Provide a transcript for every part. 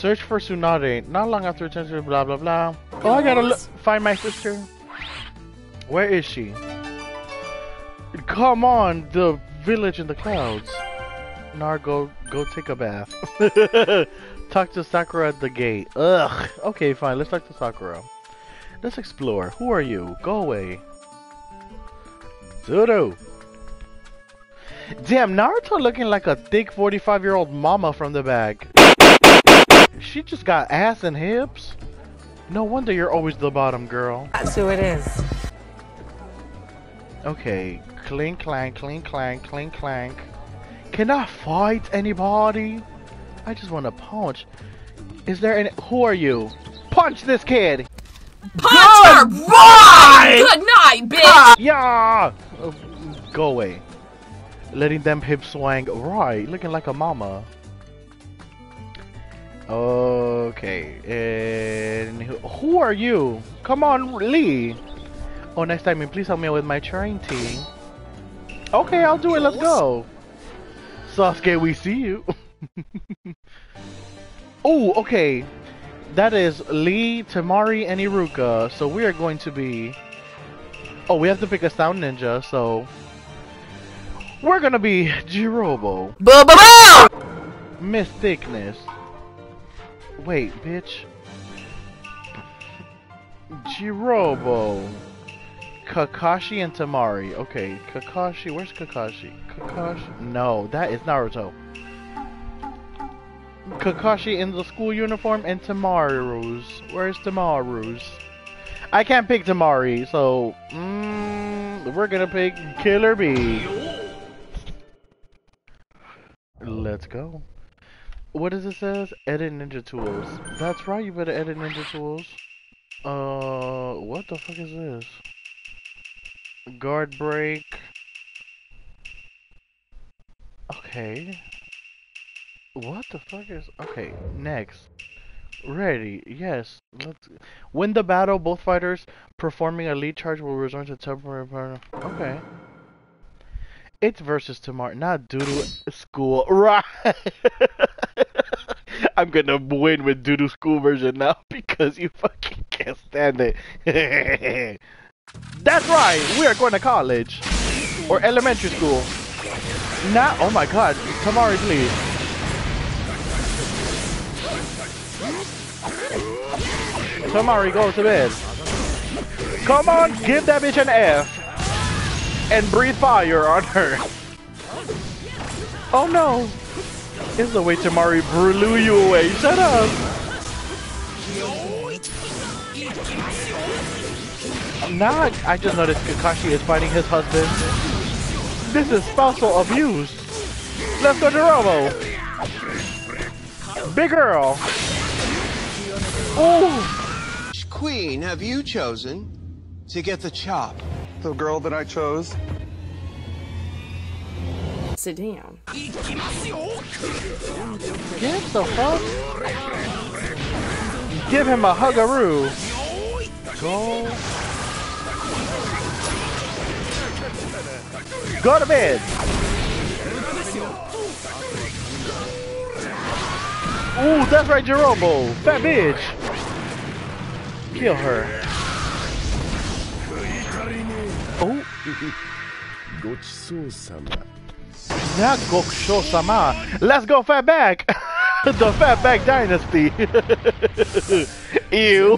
Search for Tsunade. Not long after attention, blah blah blah. Oh, I gotta find my sister. Where is she? Come on, the village in the clouds. Nar, go go take a bath. talk to Sakura at the gate. Ugh. Okay, fine. Let's talk to Sakura. Let's explore. Who are you? Go away. Dodo. Damn, Naruto looking like a thick 45 year old mama from the back. She just got ass and hips. No wonder you're always the bottom girl. That's who it is. Okay, clink clank, clink clank, clink clank. Can I fight anybody? I just want to punch. Is there any? Who are you? Punch this kid! Punch her! Right! Good night, bitch! Yeah! Go away. Letting them hips swang. Right, looking like a mama. Okay, and who- who are you? Come on, Lee. Oh, next time, please help me with my train team. Okay, I'll do it. Let's go. Sasuke, we see you. oh, okay. That is Lee, Tamari, and Iruka. So we are going to be. Oh, we have to pick a sound ninja. So we're gonna be Jirobo. Miss Thickness. Wait, bitch. Jirobo. Kakashi and Tamari. Okay, Kakashi. Where's Kakashi? Kakashi. No, that is Naruto. Kakashi in the school uniform and Tamaru's. Where's Tamaru's? I can't pick Tamari, so mm, we're gonna pick Killer Bee. Let's go. What does it says? Edit Ninja Tools. That's right, you better edit Ninja Tools. Uh, what the fuck is this? Guard break. Okay. What the fuck is... Okay, next. Ready, yes. Let's... Win the battle, both fighters performing a lead charge will return to temporary partner. Okay. It's versus tomorrow, not Doodoo School. Right! I'm gonna win with Doodoo School version now because you fucking can't stand it. That's right, we are going to college. Or elementary school. Not, oh my god, Tamari please. Tamari, go to bed. Come on, give that bitch an F. And breathe fire on her. Oh no. It's the way Tamari blew you away. Shut up. Now I just noticed Kakashi is fighting his husband. This is spousal abuse. Let's go to Robo. Big girl. Oh. Queen have you chosen to get the chop? The girl that I chose. Sit down. Get the fuck? Give him a huggaroo. Go. Go to bed. Ooh, that's right, Jirobo. Fat bitch. Kill her. Oh. Not Gokusho-sama. Let's go fat back. the fat back dynasty. Ew.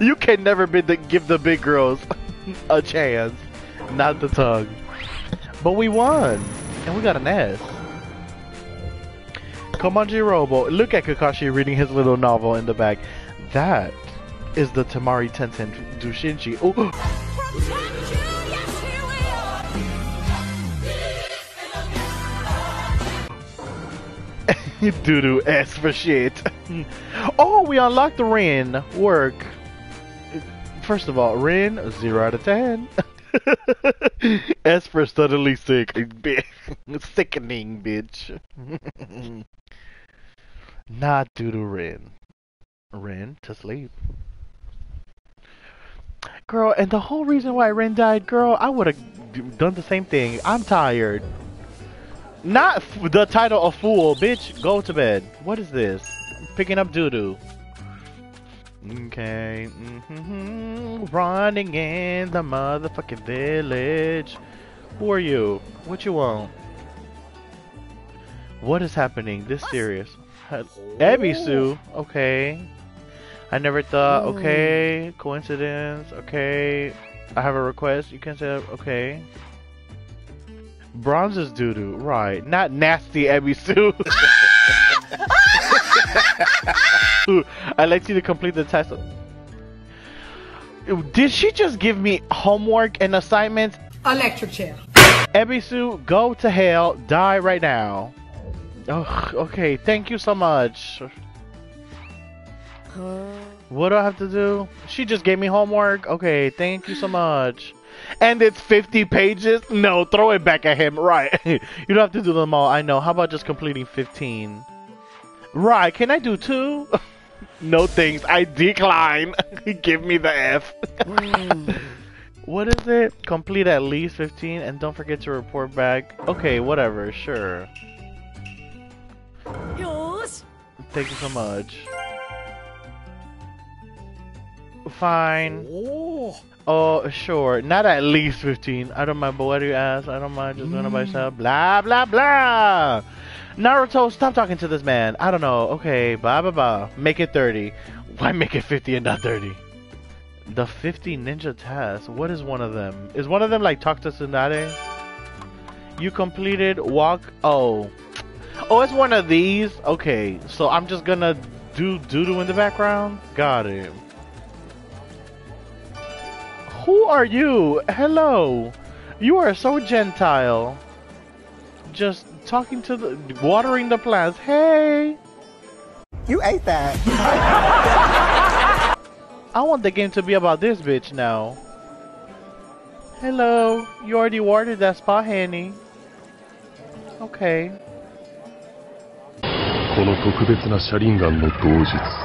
you can never be the, give the big girls a chance. Not the tongue. But we won. And we got an S. Come on, Jirobo. Look at Kakashi reading his little novel in the back. That is the Tamari Tenten Dushinchi. Oh. Doodoo S for shit. oh, we unlocked the Rin. Work. First of all, Rin, 0 out of 10. S for suddenly sick. Sickening, bitch. Not Doodoo Rin. Rin to sleep. Girl, and the whole reason why Rin died, girl, I would have done the same thing. I'm tired. Not f- the title of fool, bitch. Go to bed. What is this? Picking up doo doo. Okay. hmm Running in the motherfucking village. Who are you? What you want? What is happening? This serious? Ebisu. Okay. I never thought. Okay. Coincidence. Okay. I have a request. You can say okay. Bronze is doo doo. Right. Not nasty Ebisu. I'd like you to complete the test. Did she just give me homework and assignments? Electric chair. Ebisu, go to hell. Die right now. Oh, okay. Thank you so much. What do I have to do? She just gave me homework. Okay, thank you so much. And it's 50 pages? No, throw it back at him. Right. you don't have to do them all. I know. How about just completing 15? Right. Can I do two? no thanks. I decline. Give me the F. what is it? Complete at least 15 and don't forget to report back. Okay, whatever. Sure. Yours. Thank you so much. Fine. Oh, Oh, sure. Not at least 15. I don't mind, but what do you ask? I don't mind just doing it myself. Blah, blah, blah. Naruto, stop talking to this man. I don't know. Okay, blah, blah, blah. Make it 30. Why make it 50 and not 30? The 50 ninja tasks. What is one of them? Is one of them like talk to Tsunade? You completed walk. Oh. Oh, it's one of these? Okay, so I'm just gonna do doo-doo in the background? Got it. Who are you? Hello. You are so gentile. Just talking to the watering the plants. Hey. You ate that. I want the game to be about this bitch now. Hello. You already watered that spot, Hanny. Okay. この特別な車輪ガンの同日